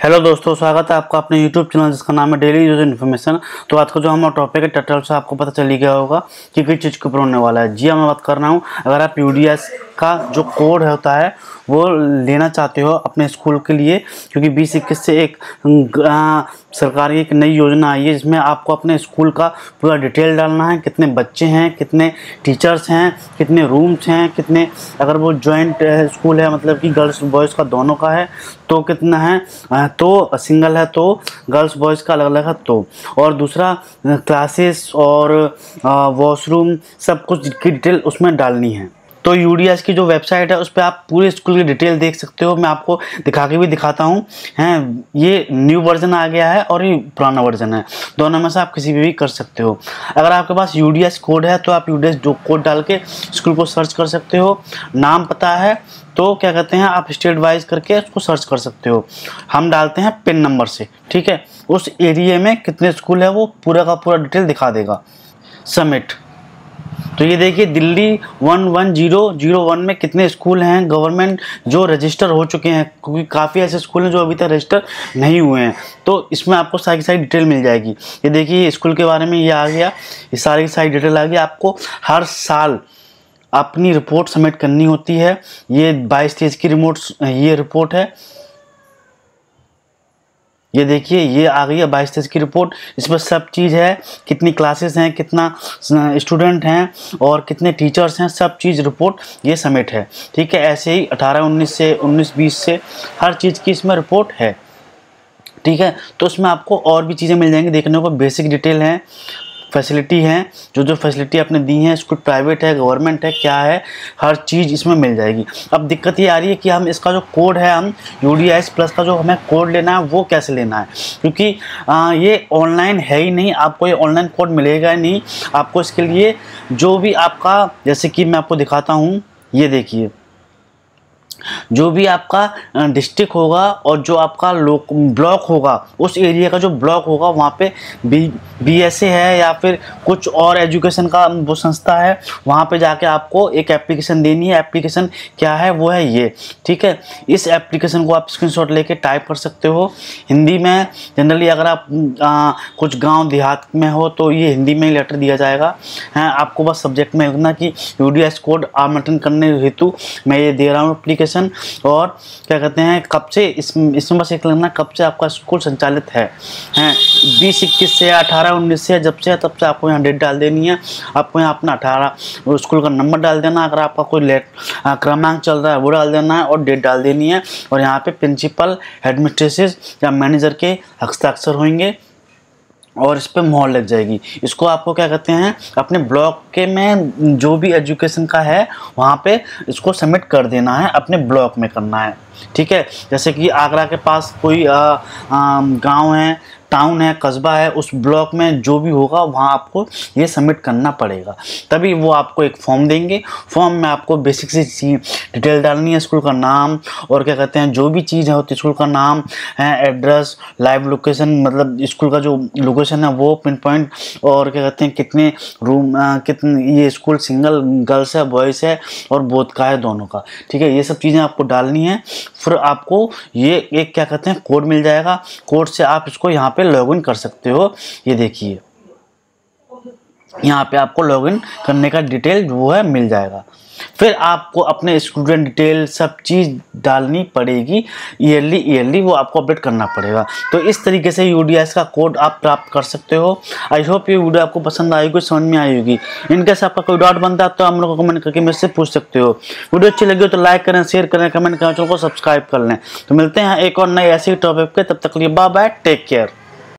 Hello दोस्तों, स्वागत है आपका अपने यूट्यूब चैनल जिसका नाम है डेली यूज़ इन्फॉर्मेशन तो आज का जो हमारा टॉपिक है टाइटल से आपको पता चली गया होगा कि किस चीज़ के ऊपर होने वाला है। जी हाँ मैं बात कर रहा हूँ। अगर आप यू का जो कोड होता है, वो लेना चाहते हो अपने स्कूल के लिए, क्योंकि बीस इक्कीस से एक सरकार की एक नई योजना आई है, जिसमें आपको अपने स्कूल का पूरा डिटेल डालना है, कितने बच्चे हैं, कितने टीचर्स हैं, कितने रूम्स हैं, कितने, अगर वो जॉइंट स्कूल है मतलब कि गर्ल्स बॉयज़ का दोनों का है तो कितना है तो सिंगल है तो गर्ल्स बॉयज़ का अलग अलग है तो। और दूसरा क्लासेस और वॉशरूम, सब कुछ की डिटेल उसमें डालनी है। तो UDS की जो वेबसाइट है उस पर आप पूरे स्कूल की डिटेल देख सकते हो। मैं आपको दिखा के भी दिखाता हूँ। हैं ये न्यू वर्जन आ गया है और ये पुराना वर्जन है। दोनों में से आप किसी भी, भी कर सकते हो। अगर आपके पास UDS कोड है तो आप UDS जो कोड डाल के स्कूल को सर्च कर सकते हो। नाम पता है तो क्या कहते हैं आप स्टेट वाइज करके उसको सर्च कर सकते हो। हम डालते हैं पिन नंबर से ठीक है? उस एरिए में कितने स्कूल है वो पूरा का पूरा डिटेल दिखा देगा। समिट तो ये देखिए, Delhi one one zero zero one में कितने स्कूल हैं, गवर्नमेंट जो रजिस्टर हो चुके हैं, क्योंकि काफ़ी ऐसे स्कूल हैं जो अभी तक रजिस्टर नहीं हुए हैं। तो इसमें आपको सारी सारी डिटेल मिल जाएगी। ये देखिए स्कूल के बारे में ये आ गया, ये सारी की सारी डिटेल आ गई। आपको हर साल अपनी रिपोर्ट सबमिट करनी होती है। ये बाईस तेज की रिमोट ये रिपोर्ट है। ये देखिए, ये आ गई है बाईस तेईस की रिपोर्ट। इसमें सब चीज़ है, कितनी क्लासेस हैं, कितना स्टूडेंट हैं और कितने टीचर्स हैं, सब चीज़ रिपोर्ट ये समेट है। ठीक है, ऐसे ही अठारह, उन्नीस से, उन्नीस, बीस से हर चीज़ की इसमें रिपोर्ट है। ठीक है तो उसमें आपको और भी चीज़ें मिल जाएँगी, देखने को बेसिक डिटेल है। फैसिलिटी हैं जो जो फैसिलिटी आपने दी हैं स्कूल प्राइवेट है गवर्नमेंट है क्या है हर चीज़ इसमें मिल जाएगी। अब दिक्कत ये आ रही है कि हम इसका जो कोड है हम UDIS प्लस का जो हमें कोड लेना है वो कैसे लेना है? क्योंकि आ, ये ऑनलाइन है ही नहीं आपको ये ऑनलाइन कोड मिलेगा नहीं। आपको इसके लिए जो भी आपका जैसे कि मैं आपको दिखाता हूँ ये देखिए। जो भी आपका डिस्ट्रिक्ट होगा और जो आपका लोक ब्लॉक होगा उस एरिया का जो ब्लॉक होगा वहाँ पे बी बी एस ए है या फिर कुछ और एजुकेशन का वो संस्था है वहाँ पे जाके आपको एक एप्लीकेशन देनी है। एप्लीकेशन क्या है? वो है ये ठीक है? इस एप्लीकेशन को आप स्क्रीनशॉट लेके टाइप कर सकते हो। हिंदी में जनरली अगर आप आ, कुछ गाँव देहात में हो तो ये हिंदी में लेटर दिया जाएगा। हैं आपको बस सब्जेक्ट में लिखना कि यू डी एस कोड आवंटन करने हेतु मैं ये दे रहा हूँ। एप्लीकेशन एजुकेशन और क्या कहते हैं, कब से इसमें इसमें बस एक लगना, कब से आपका स्कूल संचालित है। हैं, बीस, इक्कीस से अठारह, उन्नीस से जब से तब से आपको यहाँ डेट डाल देनी है। आपको यहाँ अपना अठारह स्कूल का नंबर डाल देना, अगर आपका कोई लेट क्रमांक चल रहा है, वो डाल देना है और डेट डाल देनी है। और यहाँ पे प्रिंसिपल एडमिनिस्ट्रेटिव या मैनेजर के हस्ताक्षर होंगे। और इस पर मोहर लग जाएगी। इसको आपको क्या कहते हैं, अपने ब्लॉक के में जो भी एजुकेशन का है, वहाँ पे इसको सबमिट कर देना है, अपने ब्लॉक में करना है। ठीक है? जैसे कि आगरा के पास कोई गाँव है टाउन है, कस्बा है, उस ब्लॉक में जो भी होगा, वहाँ आपको ये सबमिट करना पड़ेगा। तभी वो आपको एक फॉर्म देंगे। फॉर्म में आपको बेसिक सी डिटेल डालनी है स्कूल का नाम और क्या कहते हैं, जो भी चीज़ है, होती स्कूल का नाम, है एड्रेस लाइव लोकेशन मतलब स्कूल का जो लोकेशन है, वो पिन पॉइंट और क्या कहते हैं, कितने रूम कितने, ये स्कूल सिंगल गर्ल्स है बॉयज़ है और बोध का है दोनों का। ठीक है, ये सब चीज़ें आपको डालनी है। फिर आपको ये, एक क्या कहते हैं कोड मिल जाएगा। कोड से आप इसको यहाँ पे लॉगिन कर सकते हो। ये देखिए। यहाँ पे आपको लॉगिन करने का डिटेल जो है, मिल जाएगा। फिर आपको अपने स्टूडेंट डिटेल सब चीज़ डालनी पड़ेगी। ईयरली ईयरली वो आपको अपडेट करना पड़ेगा। तो इस तरीके से यू का कोड आप प्राप्त कर सकते हो। आई होप ये वीडियो आपको पसंद आएगी समझ में आएगी इनकेस आपका कोई डाउट बनता है तो आप लोग को कमेंट करके मेरे से पूछ सकते हो। वीडियो अच्छी लगी हो तो लाइक करें शेयर करें कमेंट करें चैनल को सब्सक्राइब कर लें। तो मिलते हैं एक और नए ऐसे टॉपिक के तब तक लिए बाय बाय टेक केयर